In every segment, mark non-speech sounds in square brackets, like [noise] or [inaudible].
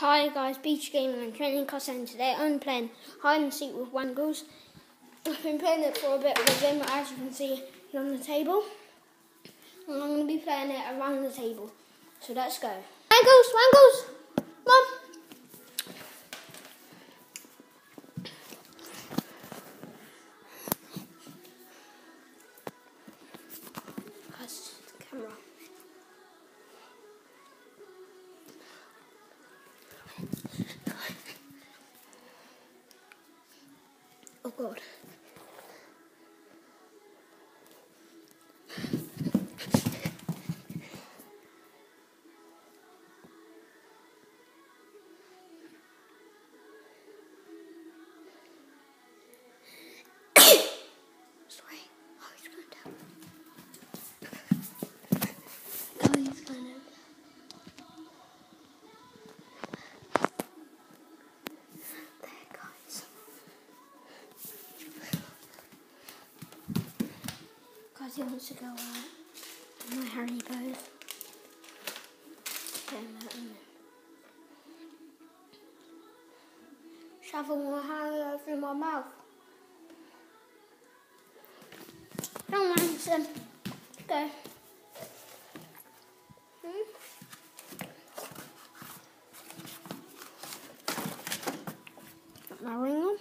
Hi guys, BG Gaming and Training Cost and today I'm playing hide and seek with Wangles. I've been playing it for a bit with him, as you can see on the table. And I'm going to be playing it around the table. So let's go. Wangles, Wangles! Mom! Oh he wants to go out. Uh, my Harry in there. Um, Shoving my hand over my mouth. Don't mind him. Go. Hmm? Put my ring on.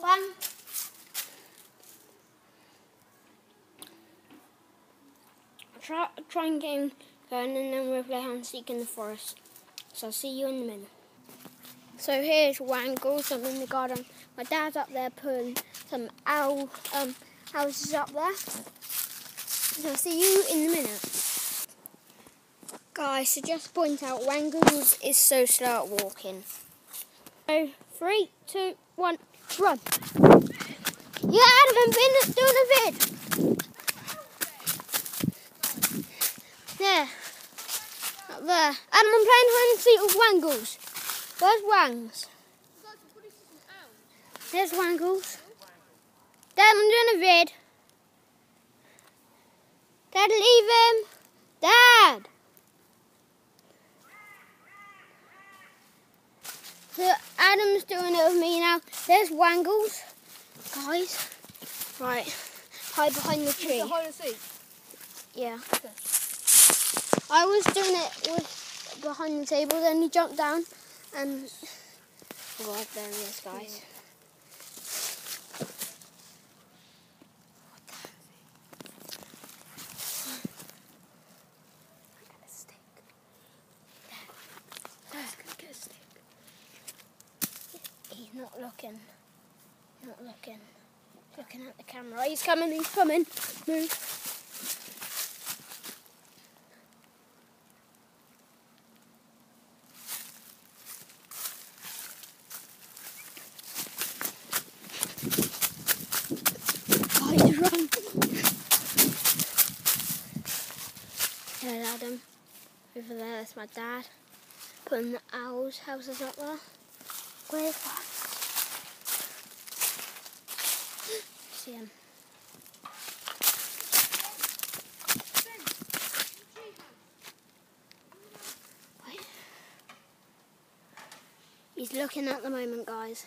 One. Try, try and get him going and then we'll play hide seek in the forest. So I'll see you in a minute. So here's Wangles, I'm in the garden. My dad's up there putting some owl um, houses up there. So I'll see you in a minute. Guys, so just point out, Wangles is so slow at walking. So, three, two, one, run. Adam, I've been doing a vid. There. Up there. Adam, I'm playing hide and seek with Wangles. Where's Wangs? There's Wangles. Dad, I'm doing a vid. Dad, leave him. Dad. So Adam's doing it with me now. There's Wangles. Guys. Right. Hide behind the tree. hide and seek. Yeah. I was doing it with behind the table, then he jumped down and oh god, there he is guys. I got a stick. Let's go get a stick. He's not looking. Not looking. Looking at the camera. He's coming, he's coming. Move. Guys, run. Hello, Adam. Over there, that's my dad. Putting the owls' houses up there. Where's one? See him. He's looking at the moment, guys.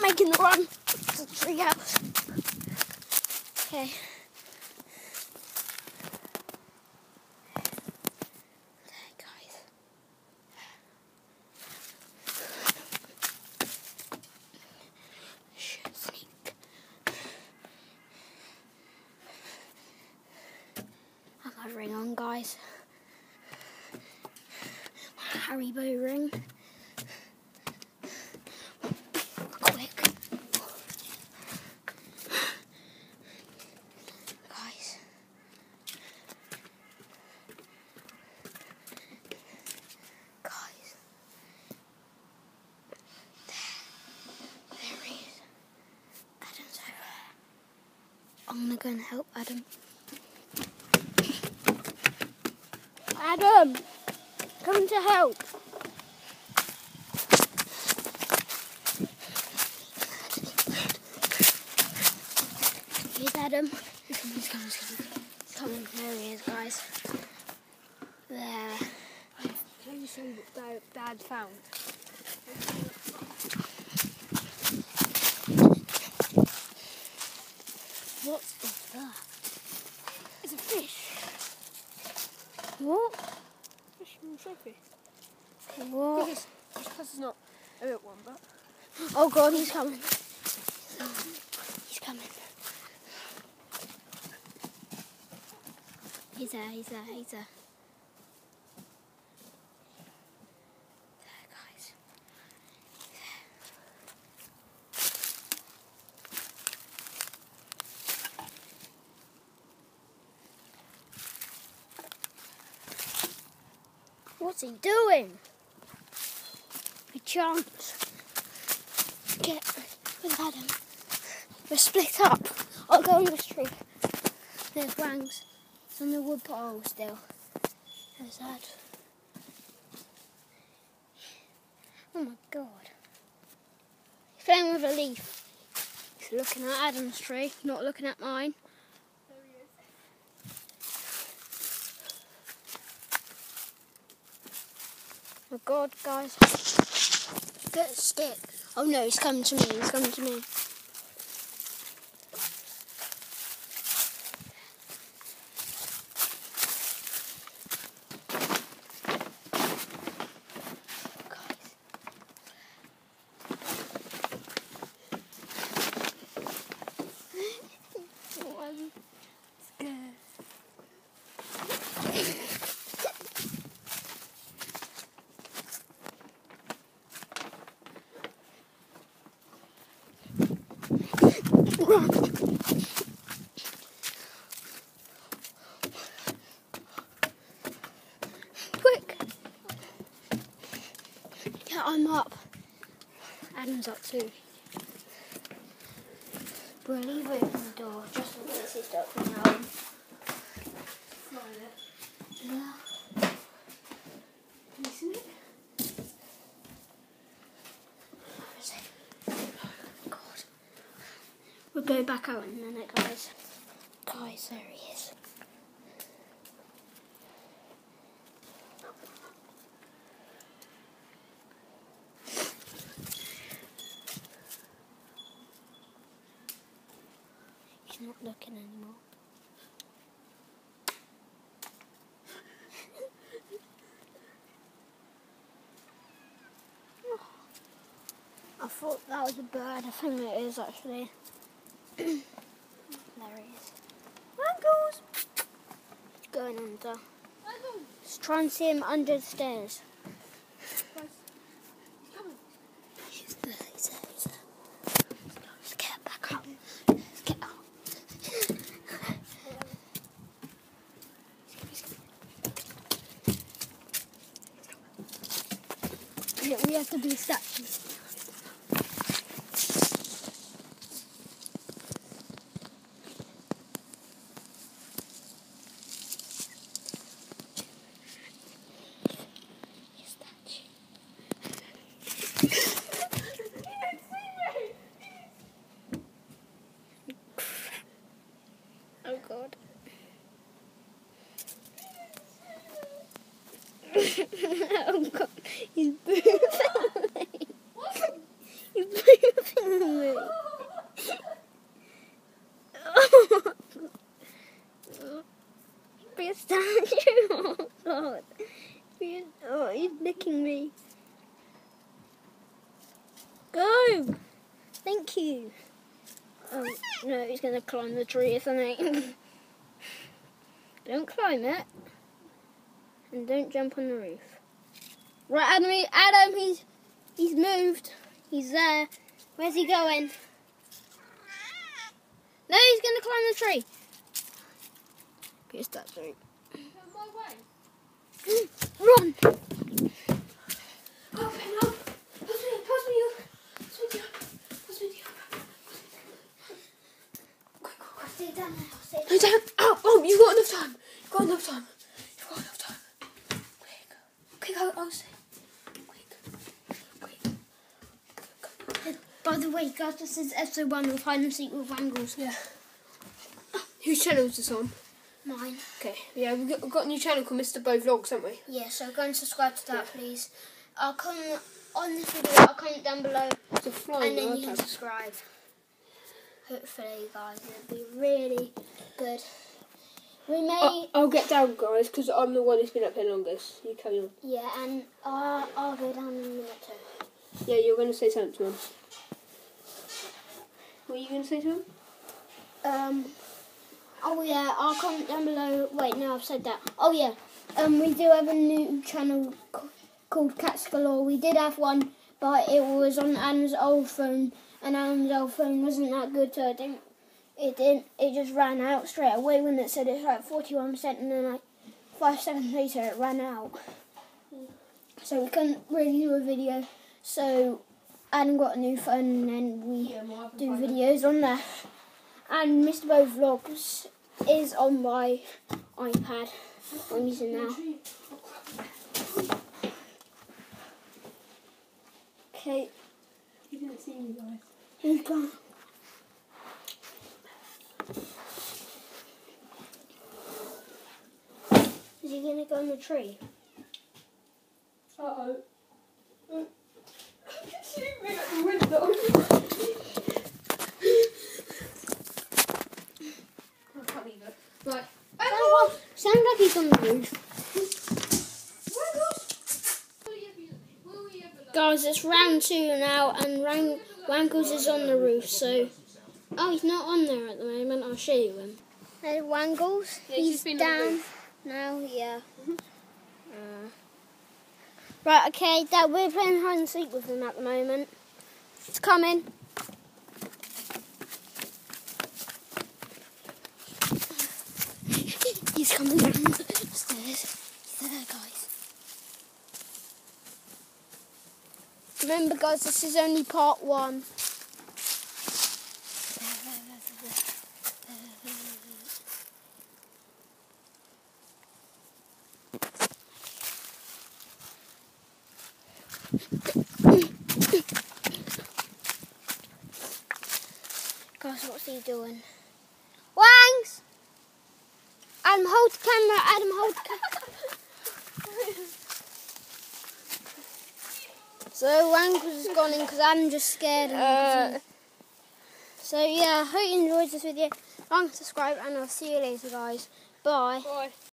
Making the run. It's a tree house. Okay. There, guys. Should sneak. I got a ring on, guys. My Haribo ring. Quick. Guys. Guys. There. There he is. Adam's over there. I'm gonna help Adam. Adam! Come to help! Here's Adam. He's coming, he's coming, he's coming. He's coming. There he is, guys. show you what Dad found. What is that? It's a fish. What? From trophy. What? Because it's not a real one, but Oh god, he's coming. He's coming. He's there, he's there, he's. There, What's he doing? Good chance. Get with Adam. We're split up. I'll go on this tree. There's Wangs. On the wood pile still. There's that. Oh my god. He's playing with a leaf. He's looking at Adam's tree, not looking at mine. there he is. Oh Oh my god, guys. Get stick. Oh no, he's coming to me. He's coming to me. Guys. One. Scared. Run. Quick. Yeah, I'm up. Adam's up too. It open the door just in case stuck from now. Yeah. Can you see it? Where is he? God. We'll back out in a minute, guys. Guys, there he is. He's not looking anymore. [laughs] I thought that was a bird. I think it is actually. There he is. Wankles! He's going under. Let's try and see him under the stairs. He's coming. He's there, he's there, he's there. Let's get back up. Let's get up. Yeah, we have to be statues. Oh god. He's me. He's moving me. Be a statue. Oh god. Oh, he's licking me. Go. Thank you. Oh, no, he's going to climb the tree or something. [laughs] don't climb it. And don't jump on the roof. Right, Adam, Adam, he's, he's moved. He's there. Where's he going? No, he's going to climb the tree. Here's that tree. Out my way. Run! Oh, okay, no. Pass me up, pass me up. Pass me up. Pass me up. Quick, quick, quick. Stay down there. Stay No, don't. Oh, oh, you've got enough time. You've got enough time. You've got enough time. Quick. Quick, I'll, I'll say. Quick. Quick. By the way, guys, this is episode one of Hide and Seek with Wangles. Yeah. Whose channel is this on? Mine. Okay. Yeah, we've got, we've got a new channel called Mr. Bo Vlogs, haven't we? Yeah, so go and subscribe to that, please. I'll comment on this video. I'll comment down below, It's a flying and then you can subscribe. Hopefully, guys, it'll be really good. We may, I'll, I'll get down, guys, because I'm the one who's been up here longest. You carry on. yeah, and uh, I'll go down in a minute too. Yeah, you're going to say something to him. What are you going to say to him? Um. Oh yeah, I'll comment down below. Wait, no, I've said that. Oh yeah. Um, we do have a new channel called Cats Galore. We did have one, but it was on Adam's old phone, and Adam's old phone wasn't that good, so it didn't. It didn't. It just ran out straight away when it said it's like forty-one percent, and then like five seconds later it ran out. So we couldn't really do a video. So Adam got a new phone, and then we do videos on there. And Mr. Bo Vlogs is on my iPad. I'm using now. Okay, You didn't see me, guys. he's gone. Is he gonna go in the tree? Uh-oh. You can see me at the window. I can't either. Right. Oh, sounds like he's on the roof. Guys, it's round two now, and Ran- Wankles is on the roof, so. Oh, he's not on there at the moment. I'll show you him. There's Wangles. Yeah, he's he's been down now, yeah. Uh, right, okay, Dad, we're playing hide and seek with him at the moment. It's coming. he's coming down the stairs. He's there, guys. Remember, guys, this is only part one. Guys, what's he doing? Wangs! Adam, hold the camera. Adam, hold the camera. [laughs] So Wangs has gone in because I'm just scared him. 'cause he- Uh, so yeah, I hope you enjoyed this video. Like subscribe, and I'll see you later, guys. Bye. bye.